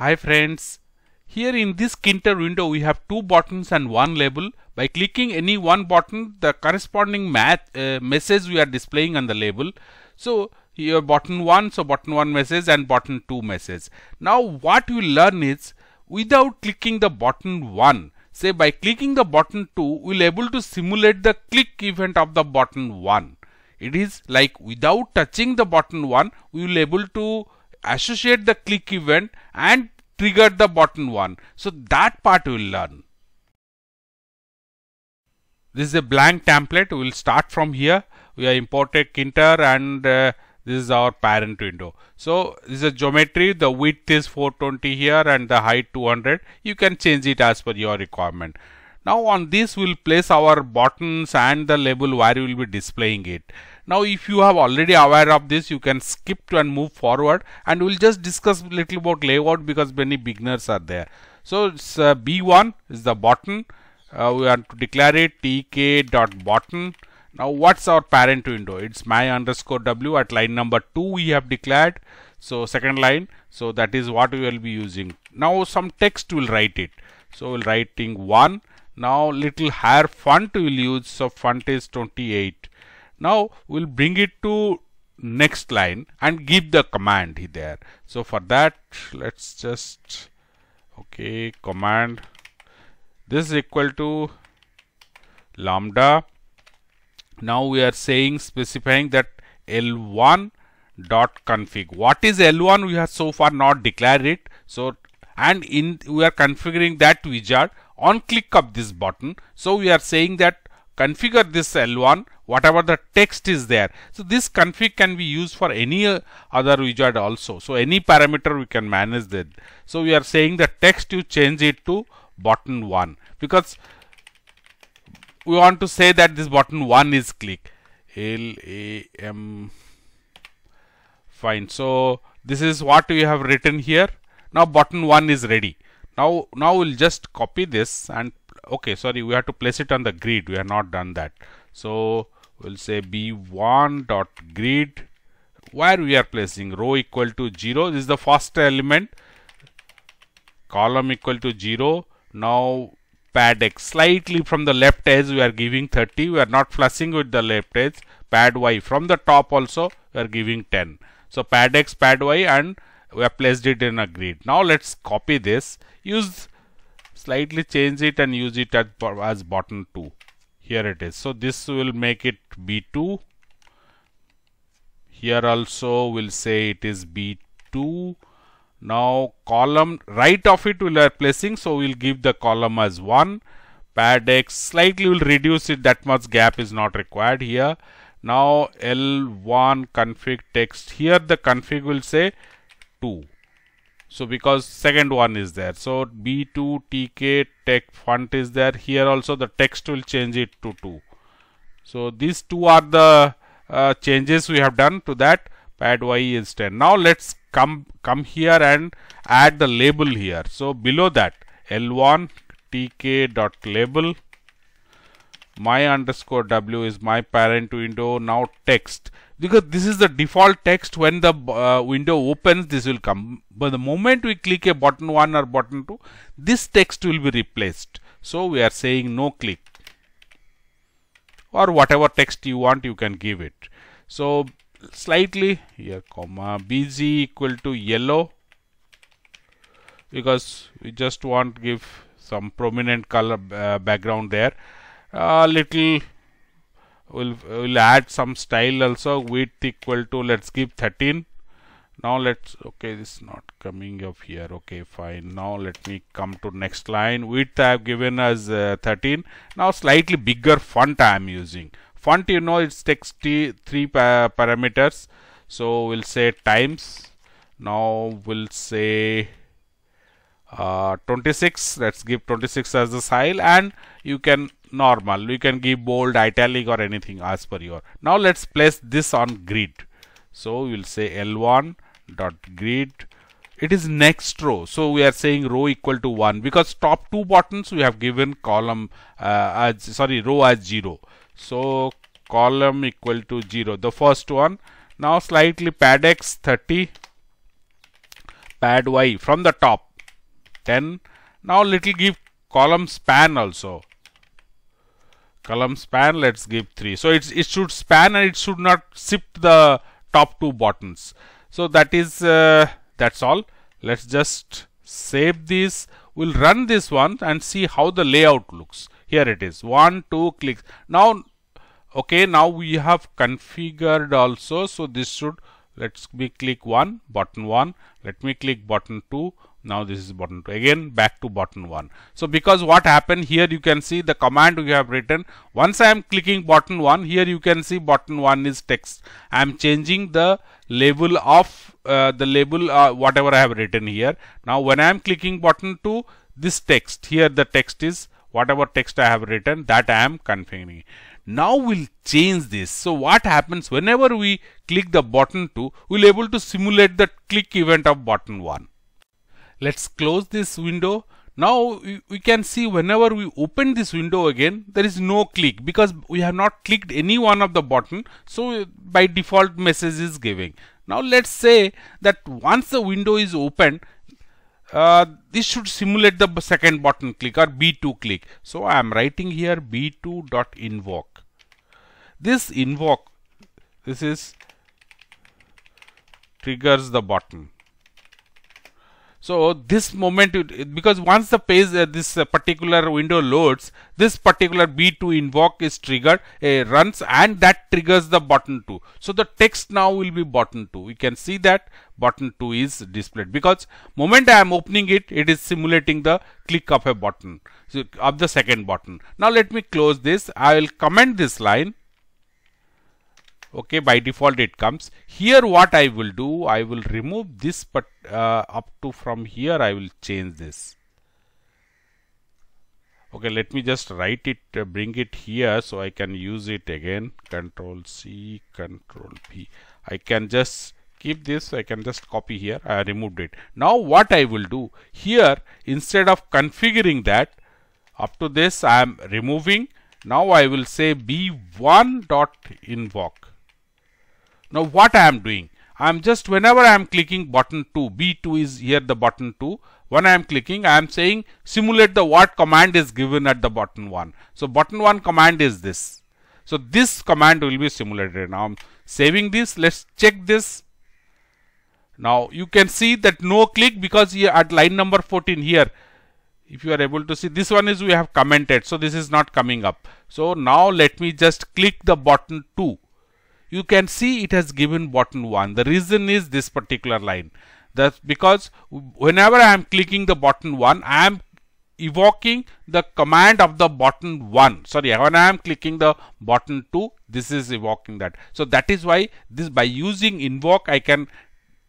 Hi friends. Here in this Tkinter window we have two buttons and one label. By clicking any one button the corresponding math, uh, message we are displaying on the label. So here button 1 so button 1 message and button 2 message. Now what we learn is without clicking the button 1 say by clicking the button 2 we will able to simulate the click event of the button 1. It is like without touching the button 1 we will able to associate the click event and trigger the button 1. So that part we will learn. This is a blank template. We will start from here. We have imported Tkinter and uh, this is our parent window. So this is a geometry. The width is 420 here and the height 200. You can change it as per your requirement. Now on this we'll place our buttons and the label where we will be displaying it. Now if you have already aware of this you can skip to and move forward and we'll just discuss little about layout because many beginners are there. So it's uh, B1 is the button. Uh, we have to declare it tk dot button. Now what's our parent window? It's my underscore w at line number 2 we have declared. So second line. So that is what we will be using. Now some text will write it. So we'll writing 1 now little higher font we will use. So font is 28 now we'll bring it to next line and give the command there. So for that let's just okay command. This is equal to lambda. Now we are saying specifying that l1 dot config. What is l1 we have so far not declared it. So and in we are configuring that wizard on click of this button. So we are saying that configure this L1 whatever the text is there. So this config can be used for any uh, other wizard also. So any parameter we can manage that. So we are saying the text you change it to button 1 because we want to say that this button 1 is click. L A M fine. So this is what we have written here. Now button 1 is ready. Now, now we'll just copy this and okay, sorry, we have to place it on the grid. We have not done that. So we'll say b1 dot grid where we are placing? Row equal to 0 this is the first element. Column equal to 0 now pad x. Slightly from the left edge we are giving 30 we are not flushing with the left edge. Pad y from the top also we are giving 10 so pad x pad y and we have placed it in a grid. Now let's copy this, use slightly change it and use it as, as button 2. Here it is. So this will make it B2. Here also we'll say it is B2. Now column right of it we are placing so we'll give the column as 1. Pad X slightly will reduce it that much gap is not required here. Now L1 config text here the config will say 2 so because second one is there. So b2 tk tech font is there. Here also the text will change it to 2 so these two are the uh, changes we have done to that pad y is 10 now let's come come here and add the label here. So below that l1 tk dot label my underscore w is my parent window now text. Because this is the default text when the uh, window opens this will come. But the moment we click a button 1 or button 2 this text will be replaced. So we are saying no click. Or whatever text you want you can give it. So slightly here comma bg equal to yellow. Because we just want to give some prominent color uh, background there uh, little we'll, we'll add some style also. Width equal to let's give 13 now let's okay this is not coming up here. Okay fine. Now let me come to next line. Width I have given as uh, 13 now slightly bigger font I am using. Font you know it's text three pa parameters. So we'll say times. Now we'll say uh, 26 let's give 26 as the style. And you can normal. You can give bold italic or anything as per your. Now let's place this on grid. So we'll say l1 dot grid. It is next row. So we are saying row equal to 1 because top two buttons we have given column uh, as sorry row as 0 so column equal to 0 the first one. Now slightly pad x 30 pad y from the top. 10 now little give column span also column span let's give 3 so it's it should span and it should not shift the top two buttons. So that is uh, that's all. Let's just save this. We'll run this one and see how the layout looks. Here it is. One two clicks. Now okay now we have configured also. So this should let's me click one button one. Let me click button two now this is button 2 again back to button 1 so because what happened here you can see the command we have written. Once i am clicking button 1 here you can see button 1 is text. I am changing the label of uh, the label uh, whatever i have written here. Now when i am clicking button 2 this text here the text is whatever text i have written that i am configuring now we'll change this. So what happens whenever we click the button 2 we'll able to simulate the click event of button 1 Let's close this window. Now we can see whenever we open this window again there is no click because we have not clicked any one of the button so by default message is giving. Now let's say that once the window is opened uh, this should simulate the second button click or b2 click. So I am writing here b2 dot invoke. This invoke this is triggers the button so this moment, because once the page, uh, this uh, particular window loads, this particular B2 invoke is triggered, uh, runs and that triggers the button 2. So the text now will be button 2. We can see that button 2 is displayed because moment I am opening it, it is simulating the click of a button, so of the second button. Now let me close this. I will comment this line okay by default it comes. Here what I will do I will remove this but uh, up to from here I will change this. Okay let me just write it uh, bring it here so I can use it again. Control C control P. I can just keep this I can just copy here. I removed it. Now what I will do here instead of configuring that up to this I am removing. Now I will say b1 dot invoke now what I am doing? I am just whenever I am clicking button 2, B2 is here the button 2. When I am clicking, I am saying simulate the what command is given at the button 1. So button 1 command is this. So this command will be simulated. Now I'm saving this. Let's check this. Now you can see that no click because here at line number 14 here if you are able to see this one is we have commented so this is not coming up so now let me just click the button 2 you can see it has given button 1. The reason is this particular line. That's because whenever I am clicking the button 1, I am evoking the command of the button 1 sorry when I am clicking the button 2 this is evoking that. So that is why this by using invoke I can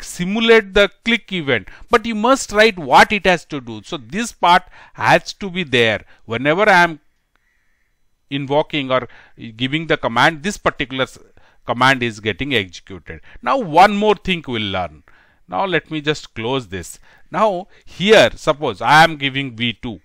simulate the click event. But you must write what it has to do. So this part has to be there. Whenever I am invoking or giving the command this particular command is getting executed. Now one more thing we'll learn. Now let me just close this. Now here suppose I am giving b2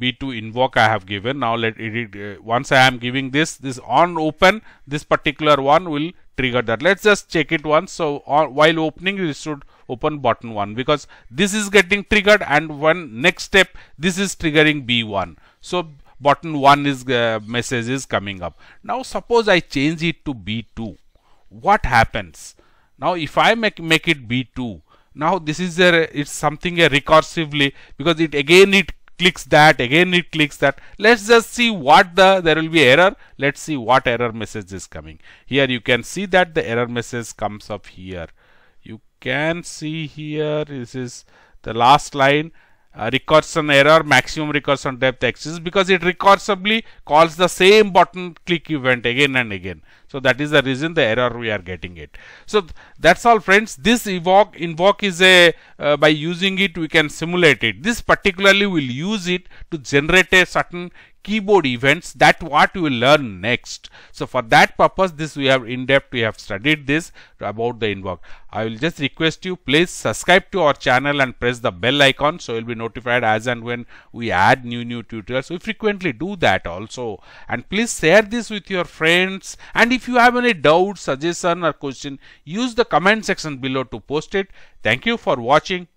b2 invoke I have given. Now let it uh, once I am giving this this on open this particular one will trigger that. Let's just check it once. So on, while opening you should open button 1 because this is getting triggered and one next step this is triggering b1. So button 1 is uh, message is coming up. Now suppose I change it to B2. What happens? Now if I make, make it B2, now this is a, it's something a recursively because it again it clicks that again it clicks that let's just see what the there will be error let's see what error message is coming here you can see that the error message comes up here you can see here this is the last line uh, recursion error maximum recursion depth exists because it recursively calls the same button click event again and again. So that is the reason the error we are getting it. So th that's all friends. This invoke invoke is a uh, by using it we can simulate it. This particularly will use it to generate a certain keyboard events that what we will learn next. So for that purpose this we have in depth we have studied this about the invoke. I will just request you please subscribe to our channel and press the bell icon so you will be notified as and when we add new new tutorials. We frequently do that also and please share this with your friends and if you have any doubt, suggestion or question use the comment section below to post it. Thank you for watching.